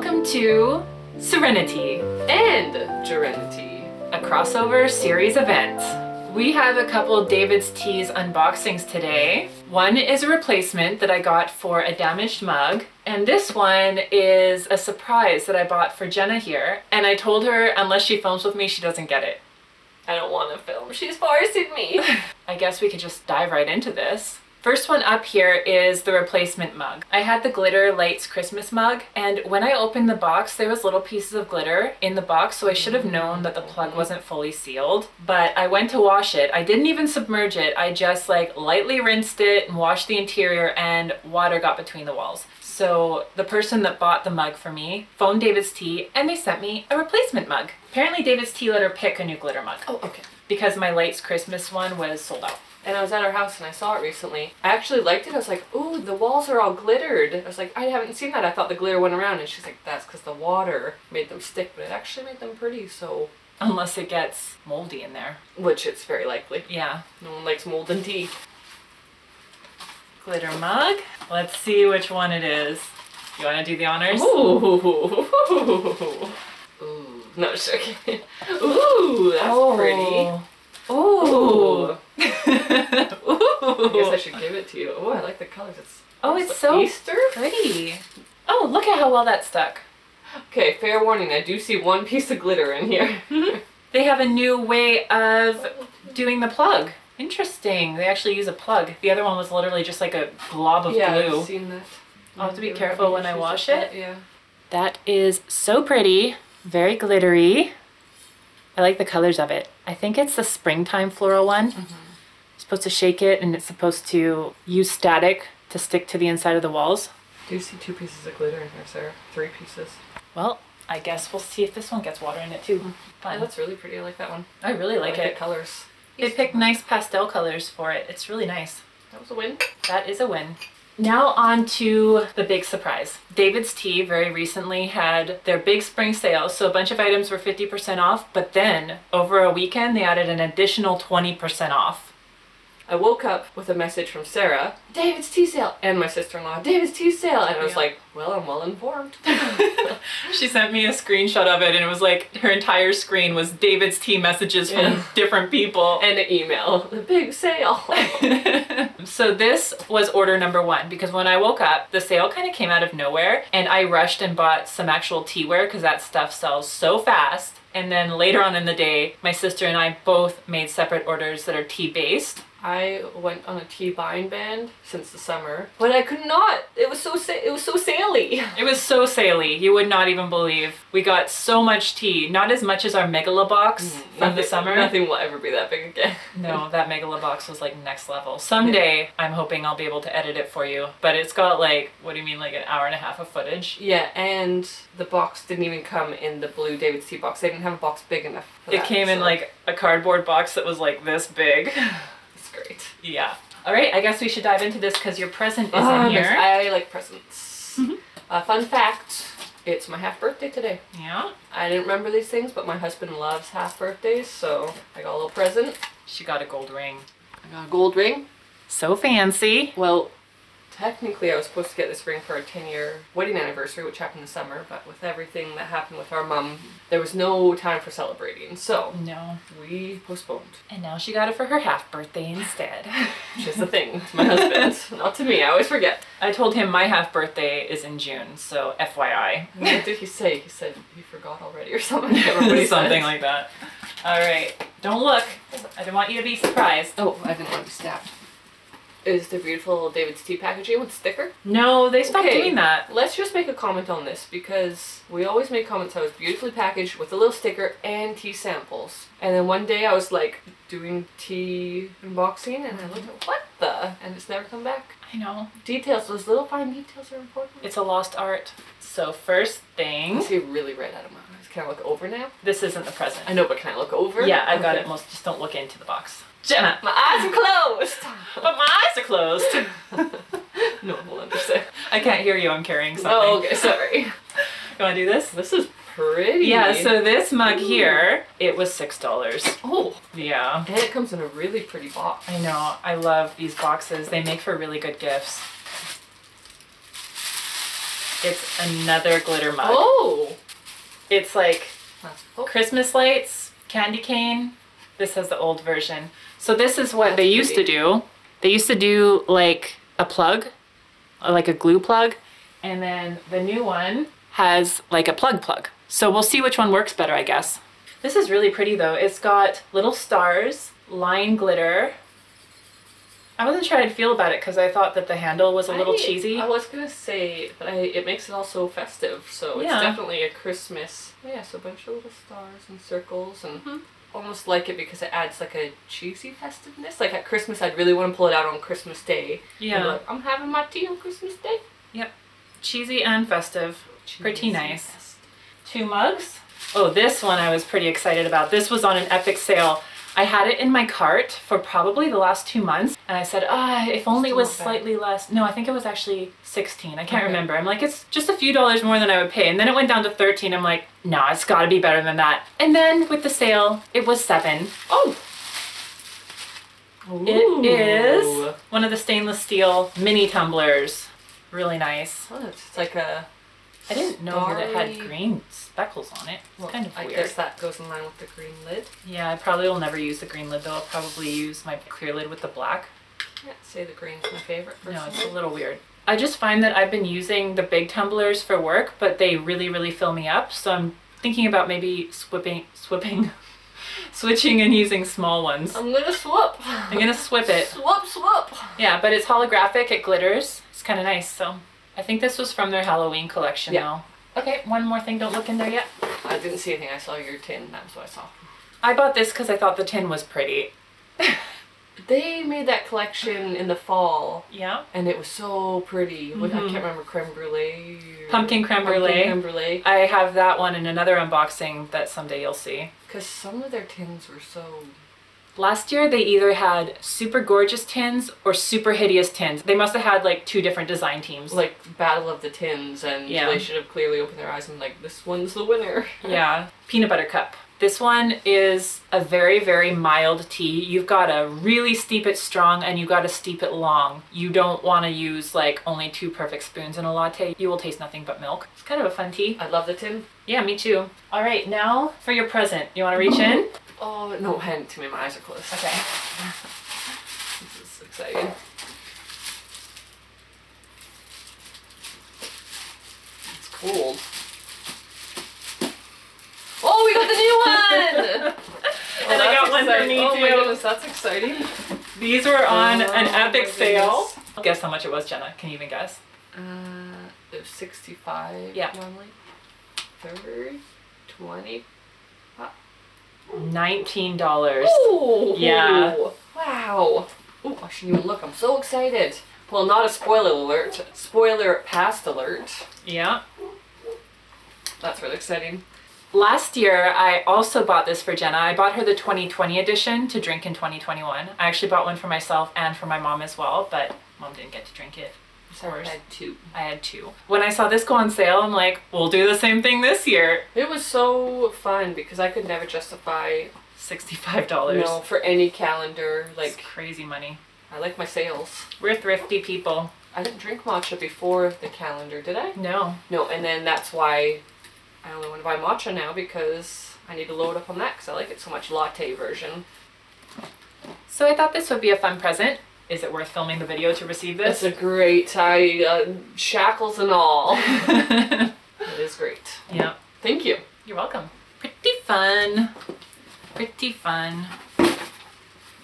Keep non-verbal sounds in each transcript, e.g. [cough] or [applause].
Welcome to Sarah 'n' Tea, And Je-reni-TEA. a crossover series event. We have a couple David's Teas unboxings today. One is a replacement that I got for a damaged mug, and this one is a surprise that I bought for Jenna here. And I told her unless she films with me, she doesn't get it. I don't want to film. She's forcing me. [laughs] I guess we could just dive right into this. First one up here is the replacement mug. I had the Glitter Lights Christmas mug, and when I opened the box, there was little pieces of glitter in the box, so I should have known that the plug wasn't fully sealed. But I went to wash it. I didn't even submerge it. I just like lightly rinsed it and washed the interior, and water got between the walls. So the person that bought the mug for me phoned David's Tea, and they sent me a replacement mug. Apparently, David's Tea let her pick a new glitter mug oh, okay. because my Lights Christmas one was sold out. And I was at our house and I saw it recently. I actually liked it. I was like, ooh, the walls are all glittered. I was like, I haven't seen that. I thought the glitter went around. And she's like, that's because the water made them stick, but it actually made them pretty, so. Unless it gets moldy in there. Which it's very likely. Yeah. No one likes mold and tea. Glitter mug. Let's see which one it is. You want to do the honors? Ooh. Ooh. No, just joking. [laughs] Ooh, that's pretty. Oh. Ooh. Ooh. [laughs] I guess I should give it to you. Oh, I like the colors. It's Oh, it's so Easter. pretty. Oh, look at how well that stuck. Okay, fair warning. I do see one piece of glitter in here. [laughs] They have a new way of doing the plug. Interesting. They actually use a plug. The other one was literally just like a blob of yeah, glue. I've seen that. I'll have to be careful when I wash it. that, Yeah. That is so pretty, very glittery. I like the colors of it. I think it's the springtime floral one. Mm-hmm. Supposed to shake it and it's supposed to use static to stick to the inside of the walls. Do you see two pieces of glitter in here, Sarah? Three pieces. Well, I guess we'll see if this one gets water in it too. Oh, Fun. that's really pretty. I like that one. I really I like the it. colors. They picked nice pastel colors for it. It's really nice. That was a win. That is a win. Now on to the big surprise. David's Tea very recently had their big spring sale, so a bunch of items were 50% off, but then over a weekend they added an additional 20% off. I woke up with a message from Sarah, David's tea sale, and my sister-in-law, David's tea sale, and I was Yeah. like, well, I'm well informed. [laughs] [laughs] She sent me a screenshot of it and it was like her entire screen was David's Tea messages from Yeah. different people. and an email, the big sale. [laughs] so this was order number one because when I woke up, the sale kind of came out of nowhere and I rushed and bought some actual teaware because that stuff sells so fast. And then later on in the day, my sister and I both made separate orders that are tea based. I went on a tea buying band since the summer, but I could not. It was so it was so saley. It was so saley, you would not even believe. We got so much tea, not as much as our megala box mm, from the summer. Nothing will ever be that big again. [laughs] No, that megala box was like next level. Someday I'm hoping I'll be able to edit it for you, but it's got like, what do you mean, like an hour and a half of footage? Yeah, and the box didn't even come in the blue David's tea box. They didn't have a box big enough. For It that, came in like a cardboard box that was like this big. [laughs] Yeah. All right, I guess we should dive into this because your present is Ah, in here. I like presents. Mhm. Uh, fun fact: It's my half birthday today. Yeah. I didn't remember these things, but my husband loves half birthdays, so I got a little present. She got a gold ring. I got a gold ring. So fancy. Well, technically, I was supposed to get this ring for our 10 year wedding anniversary, which happened this summer, but with everything that happened with our mom, there was no time for celebrating, so No. we postponed. And now she got it for her half birthday instead. [laughs] Which is the thing to my husband, not to me. I always forget. I told him my half birthday is in June, so FYI. [laughs] What did he say? He said he forgot already or something. I can't remember what he Something like that. All right. Don't look. I don't want you to be surprised. Oh, I didn't want to be stabbed. Is the beautiful David's tea packaging with sticker? No, they stopped Okay. doing that. Let's just make a comment on this because we always make comments how it's beautifully packaged with a little sticker and tea samples. And then one day I was like doing tea unboxing and I looked at what the and it's never come back. I know. Details, those little fine details are important. It's a lost art. So first I thing, see really red out of my eyes. Can I look over now? this isn't the present. I know, but can I look over? Yeah, I got Okay. it. Most just don't look into the box. Jenna, My eyes are closed. [laughs] but my eyes are closed. [laughs] no one will understand. I can't hear you. I'm carrying oh, something. Oh, okay, sorry. [laughs] You want to do this? This is pretty. Yeah. So this mug Ooh. here, it was six dollars. Oh, Yeah. and it comes in a really pretty box. I know. I love these boxes. They make for really good gifts. It's another glitter mug. Oh. It's like oh, Christmas lights, candy cane. This has the old version. So this is what That's they used to do. They used to do like a plug, like a glue plug, and then the new one has like a plug plug. So we'll see which one works better, I guess. This is really pretty though. It's got little stars, line glitter. I wasn't sure how I'd feel about it because I thought that the handle was a little I- cheesy. I was gonna say, but I, it makes it all so festive, so Yeah. it's definitely a Christmas. Yeah, so a bunch of little stars and circles, and Mhm. almost like it because it adds like a cheesy festiveness. Like at Christmas, I'd really want to pull it out on Christmas Day. yeah, like, I'm having my tea on Christmas Day. Yep, cheesy and festive. Pretty Cheesy nice. Two mugs. Oh, this one I was pretty excited about. This was on an epic sale. I had it in my cart for probably the last two months, and I said, ah, if only it was not bad. slightly less. No, I think it was actually 16. I can't Okay. remember. I'm like, it's just a few dollars more than I would pay. And then it went down to 13. I'm like, no, it's got to be better than that. And then with the sale, it was seven. Oh. It is one of the stainless steel mini tumblers. Really nice. Oh, it's like a. I didn't know that it had green speckles on it. It's Well, kind of weird. I guess that goes in line with the green lid. Yeah, I probably will never use the green lid though. I'll probably use my clear lid with the black. Yeah, say the green's my favorite. No, it's a little weird. I just find that I've been using the big tumblers for work, but they really, really fill me up. So I'm thinking about maybe swipping, swipping, [laughs] switching and using small ones. I'm gonna swap. I'm gonna swip it. [laughs] Swap, swap. Yeah, but it's holographic. It glitters. It's kind of nice. So I think this was from their Halloween collection Yeah. though. Okay, one more thing. Don't look in there yet. I didn't see anything. I saw your tin. That's what I saw. I bought this because I thought the tin was pretty. [laughs] They made that collection in the fall, Yeah. and it was so pretty. What I Mhm. can't remember creme brulee. Pumpkin creme Pumpkin creme brulee. I have that one in another unboxing that someday you'll see. Because some of their tins were so. Last year they either had super gorgeous tins or super hideous tins. They must have had like two different design teams. Like Battle of the Tins, and Yeah. they should have clearly opened their eyes and like, this one's the winner. [laughs] yeah, peanut butter cup. This one is a very, very mild tea. You've got to really steep it strong and you've got to steep it long. You don't want to use like only two perfect spoons in a latte. You will taste nothing but milk. It's kind of a fun tea. I love the tin. Yeah, me too. All right, now for your present. You want to reach in? [laughs] Oh no, hand to me. My eyes are closed. Okay. This is exciting. It's cold. Oh, we got the new one! Oh, [laughs] And I got that's one for me, oh my goodness, that's exciting. These were on Oh, an my epic goodness. sale. Guess how much it was, Jenna? Can you even guess? Uh, it was 65 Yeah. normally. 30, 20. Nineteen dollars. Oh! Yeah. Wow. Oh, I shouldn't even look. I'm so excited. Well, not a spoiler alert. Spoiler past alert. Yeah. That's really exciting. Last year, I also bought this for Jenna. I bought her the 2020 edition to drink in 2021. I actually bought one for myself and for my mom as well, but mom didn't get to drink it. So I had two. I had two. When I saw this go on sale, I'm like, we'll do the same thing this year. It was so fun because I could never justify $65. no for any calendar. Like Like crazy money. I like my sales. We're thrifty people. I didn't drink matcha before the calendar, did I? No. No, and then that's why I only want to buy matcha now because I need to load up on that because I like it so much. Latte version. So I thought this would be a fun present. Is it worth filming the video to receive this? It's a great. tie, uh, shackles and all. [laughs] it is great. Yeah. Thank you. You're welcome. Pretty fun. Pretty fun. And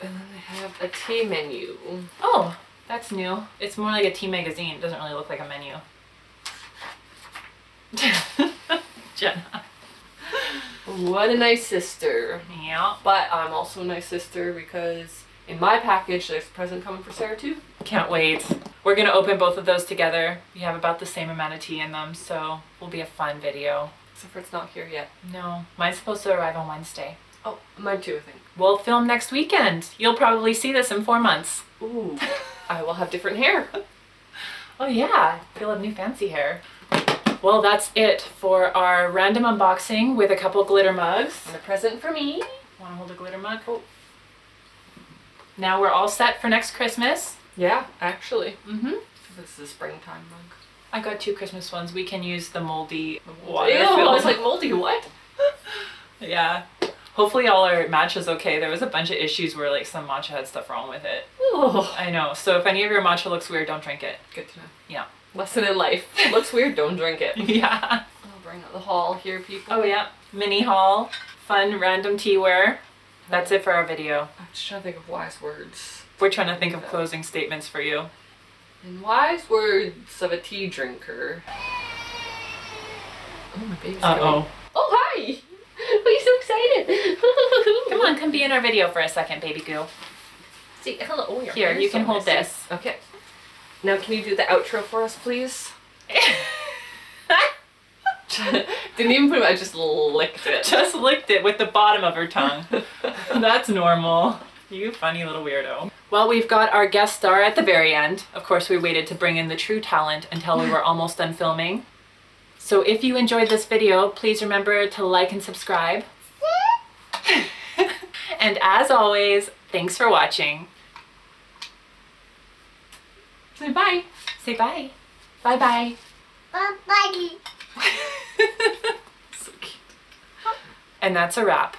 then they have a tea menu. Oh, that's new. It's more like a tea magazine. It doesn't really look like a menu. [laughs] Jenna. What a nice sister. Yeah. But I'm also a nice sister because in my package there's a present coming for Sarah too. Can't wait. We're gonna open both of those together. We have about the same amount of tea in them, so will be a fun video. Except for it's not here yet. No, mine's supposed to arrive on Wednesday. Oh, mine too, I think. We'll film next weekend. You'll probably see this in four months. Ooh. [laughs] I will have different hair. Oh yeah, you'll have new fancy hair. Well, that's it for our random unboxing with a couple glitter mugs. And a present for me. Want to hold a glitter mug? Oh. Now we're all set for next Christmas. Yeah, actually. Mm-hmm. This is a springtime mug. I got two Christmas ones. We can use the moldy water. Ew, [laughs] I was like, moldy what? [laughs] yeah. Hopefully all our matcha's okay. There was a bunch of issues where like some matcha had stuff wrong with it. Oh, I know. So if any of your matcha looks weird, don't drink it. good to know. Yeah. Lesson in life. [laughs] Looks weird, don't drink it. yeah. I'll bring out the haul here, people. Oh yeah. Mini haul. Fun random tea wear. That's it for our video. I'm just trying to think of wise words. We're trying to think of closing statements for you. In wise words of a tea drinker. Oh, my baby's Uh coming. oh. Oh, hi! [laughs] Are you so excited? [laughs] Come on, come be in our video for a second, baby goo. See, hello. Oh, Here, you can so hold messy. this. Okay. Now, can you do the outro for us, please? [laughs] [laughs] Didn't even put it. I just licked it. [laughs] Just licked it with the bottom of her tongue. [laughs] That's normal. You funny little weirdo. Well, we've got our guest star at the very end. Of course, we waited to bring in the true talent until we were almost done filming. So if you enjoyed this video, please remember to like and subscribe. and as always, thanks for watching. Say bye. Say bye. Bye bye. Bye-bye. [laughs] So and that's a wrap.